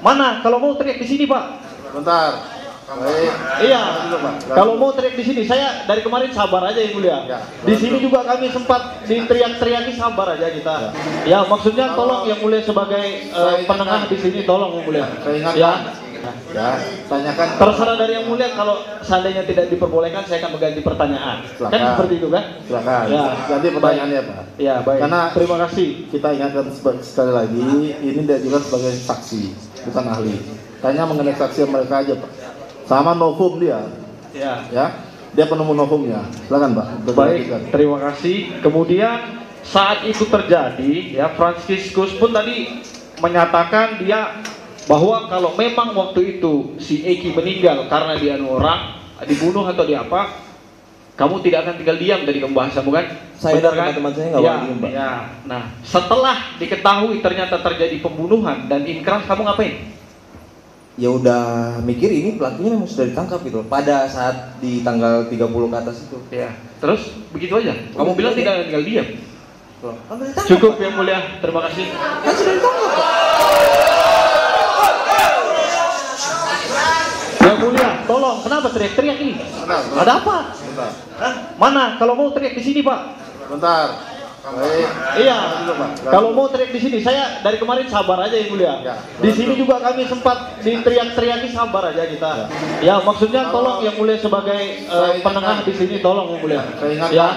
Mana? Kalau mau teriak di sini, Pak. Bentar. Baik. Iya. Kalau mau teriak di sini, saya dari kemarin sabar aja yang mulia. Ya. Di sini juga kami sempat diteriak-teriaki sabar aja kita. Ya, maksudnya tolong yang mulia sebagai Saya penengah di sini tolong yang mulia. Saya ingatkan. Ya. Ya, tanyakan. Terserah dari yang mulia kalau seandainya tidak diperbolehkan saya akan mengganti pertanyaan. Silakan. Kan seperti itu kan? Silakan. Ya. Ganti pertanyaannya, Pak. Ya, baik. Karena- terima kasih. Kita ingatkan sekali lagi, ini diajukan sebagai saksi, bukan ahli. Tanya mengenai saksi mereka aja, Pak. Sama novum dia, Ya. ya. Dia penemu novumnya. Silakan, Pak. Baik, terima kasih. Kemudian saat itu terjadi, ya Franciscus pun tadi menyatakan dia bahwa kalau memang waktu itu si Eki meninggal karena dia anu orang dibunuh atau di apa, kamu tidak akan tinggal diam tadi kamu bahas kamu kan? Saya Benar dan kan? teman-teman saya nggak ya, diem, Pak. ya. Nah, setelah diketahui ternyata terjadi pembunuhan dan inkrah, kamu ngapain? ya udah mikir ini pelakunya memang sudah ditangkap gitu pada saat di tanggal 30 ke atas itu Ya. Terus begitu aja. Kamu bilang tidak akan tinggal diam. Loh, kan ditangkap, Cukup Pak. yang mulia, terima kasih. kan sudah ditangkap Pak. Yang mulia, tolong, kenapa teriak-teriak ini? Ada apa? Bentar. Hah? Mana? Kalau mau teriak di sini, Pak. Bentar. Baik. Iya. Kalau mau teriak di sini, saya dari kemarin sabar aja yang mulia. Ya. Di sini juga kami sempat diteriak-teriaki sabar aja kita. Ya, maksudnya tolong yang mulia sebagai ingatkan. penengah di sini tolong yang mulia. Ya.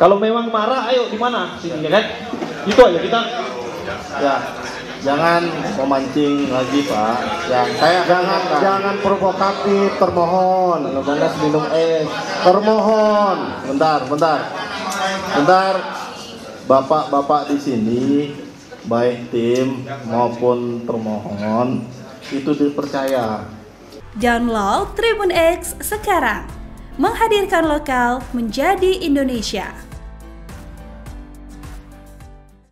Kalau memang marah, ayo di mana sini ya kan? Itu aja kita. Ya, jangan memancing lagi Pak. Yang saya Jangan jangan provokatif, termohon. Panas minum es. Termohon. Bentar, bentar. Bentar. Bapak-bapak di sini baik tim maupun termohon itu dipercaya. Download Tribun X sekarang. Menghadirkan lokal menjadi Indonesia.